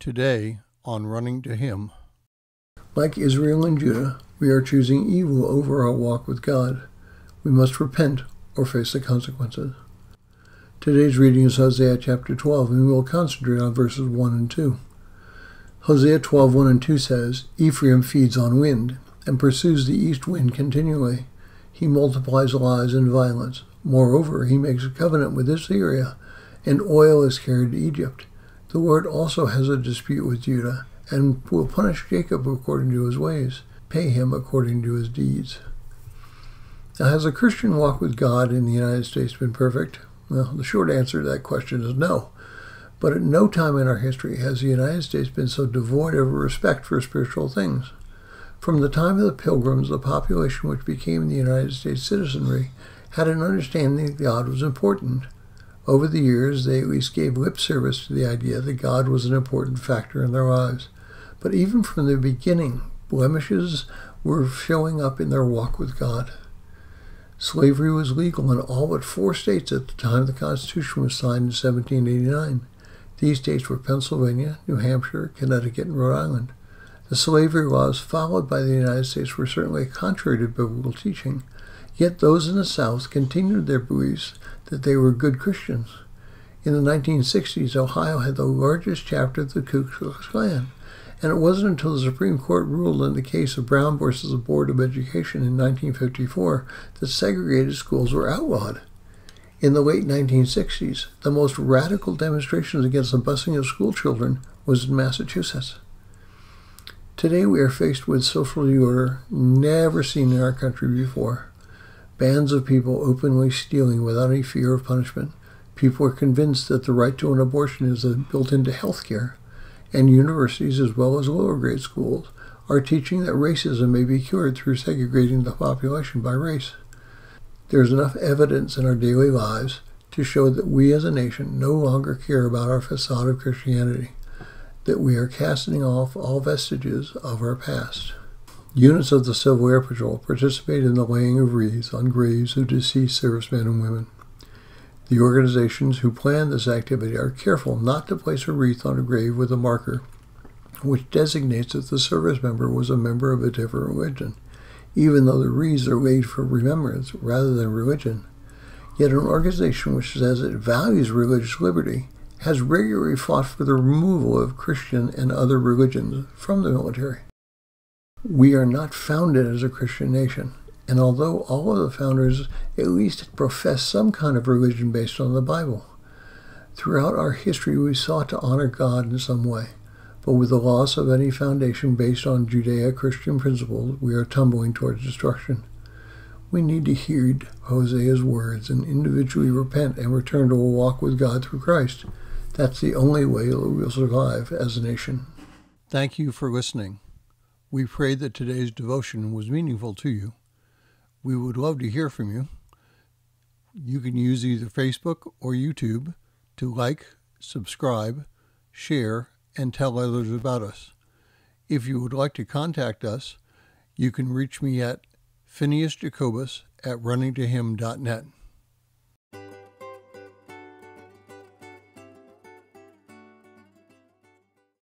Today on Running to Him. Like Israel and Judah, we are choosing evil over our walk with God. We must repent or face the consequences. Today's reading is Hosea chapter 12, and we will concentrate on verses 1 and 2. Hosea 12, 1 and 2 says, Ephraim feeds on wind, and pursues the east wind continually. He multiplies lies and violence. Moreover, he makes a covenant with Assyria, and oil is carried to Egypt. The Lord also has a dispute with Judah, and will punish Jacob according to his ways, pay him according to his deeds. Now, has a Christian walk with God in the United States been perfect? Well, the short answer to that question is no. But at no time in our history has the United States been so devoid of respect for spiritual things. From the time of the Pilgrims, the population which became the United States citizenry had an understanding that God was important. Over the years, they at least gave lip service to the idea that God was an important factor in their lives. But even from the beginning, blemishes were showing up in their walk with God. Slavery was legal in all but four states at the time the Constitution was signed in 1789. These states were Pennsylvania, New Hampshire, Connecticut, and Rhode Island. The slavery laws followed by the United States were certainly contrary to biblical teaching, yet those in the South continued their beliefs that they were good Christians. In the 1960s, Ohio had the largest chapter of the Ku Klux Klan and it wasn't until the Supreme Court ruled in the case of Brown versus the Board of Education in 1954 that segregated schools were outlawed. In the late 1960s, the most radical demonstrations against the busing of school children was in Massachusetts. Today we are faced with social disorder never seen in our country before. Bands of people openly stealing without any fear of punishment. People are convinced that the right to an abortion is built into health care and universities as well as lower grade schools are teaching that racism may be cured through segregating the population by race. There is enough evidence in our daily lives to show that we as a nation no longer care about our facade of Christianity, that we are casting off all vestiges of our past. Units of the Civil Air Patrol participate in the laying of wreaths on graves of deceased servicemen and women. The organizations who plan this activity are careful not to place a wreath on a grave with a marker which designates that the service member was a member of a different religion, even though the wreaths are laid for remembrance rather than religion. Yet an organization which says it values religious liberty has regularly fought for the removal of Christian and other religions from the military. We are not founded as a Christian nation. And although all of the founders at least professed some kind of religion based on the Bible, throughout our history we sought to honor God in some way. But with the loss of any foundation based on Judeo Christian principles, we are tumbling towards destruction. We need to heed Hosea's words and individually repent and return to a walk with God through Christ. That's the only way we will survive as a nation. Thank you for listening. We pray that today's devotion was meaningful to you. We would love to hear from you. You can use either Facebook or YouTube to like, subscribe, share, and tell others about us. If you would like to contact us, you can reach me at Phineas Jacobus at runningtohim.net.